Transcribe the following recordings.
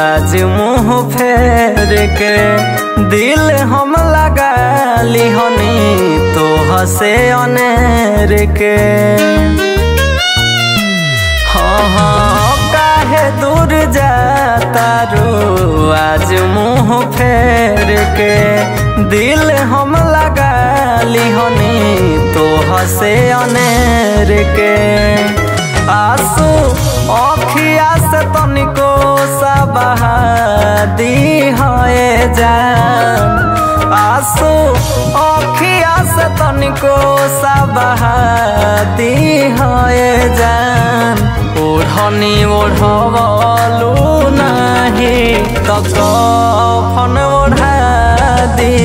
आज मुँह फेर के दिल हम लगा लिहनी तो हसे अनेर के हाँ हाँ दूर जाता रो आज मुँह फेर के दिल हम लगा लिहनी तो हसे अनेर के आँसू अखिया से तनिको सबहादी है जान। आँसू अखिया से तनिको सबहादी है जान। ओढ़नी ओढ़वलू नाही तो कफन ओढ़ा दी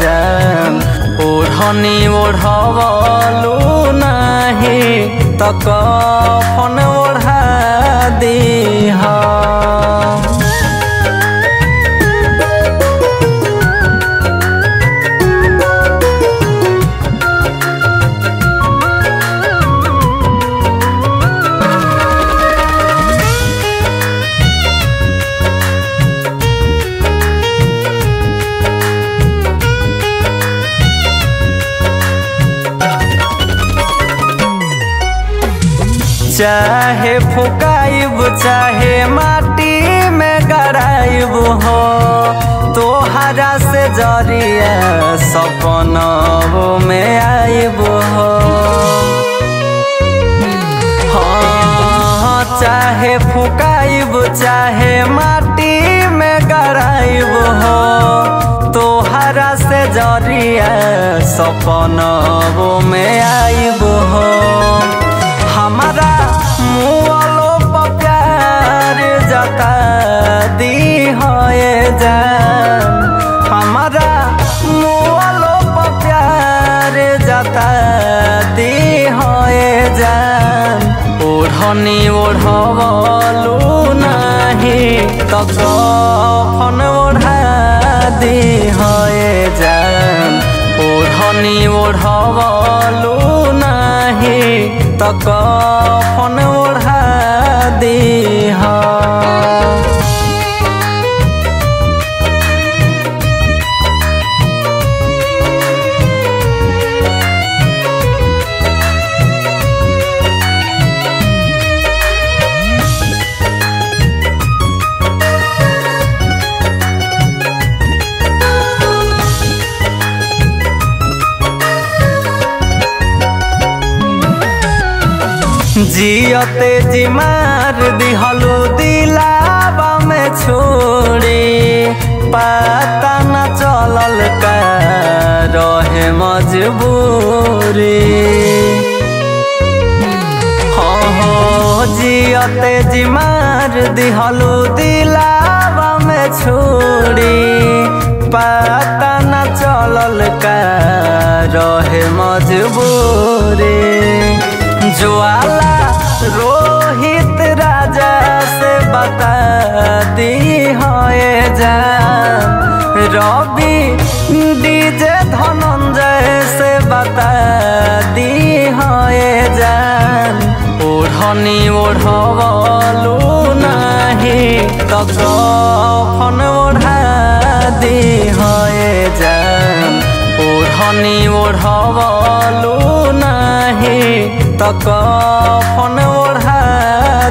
जान? ओढ़नी ओढ़वलू तो कफन ओढ़ा दी चाहे फुकाइब, चाहे माटी में गड़ाइब हो, तोहरा से ज़रिया सपनों में आइब हो। हाँ चाहे फुकाइब, चाहे माटी में गड़ाइब हो, तोहरा से ज़रिया सपनों में आइब हो। जान हमारा मुआलो प्यार जता दी है जान ओढ़नी ओढ़वलू नाही तो कफन ओढ़ा दी है जान ओढ़नी ओढ़वलू नाही तो कफन ओढ़ा दी जियते জিয়তে জিমার দি হলুদিলা বামে ছুড়ি। পাতা না চলল রহে মজবুরি। জিয়তে জিমার দি হলুদিলা বামে ছুড়ি। পাতা না চলল রহে মজবুরি। জোয়ালা রোহিত রাজা সে বাতাতি হয়ে যান। রবি ডিজে ধনঞ্জয় সে বাতাতি হয়ে যান। ওঢ়নি ওঢ়বলো নাহি তখন ওঢ়াদি হয়ে যান। ওঢ়নি ওঢ়বলো নাহি তক ফোন ওঢ়া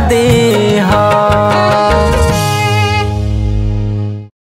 দিহা।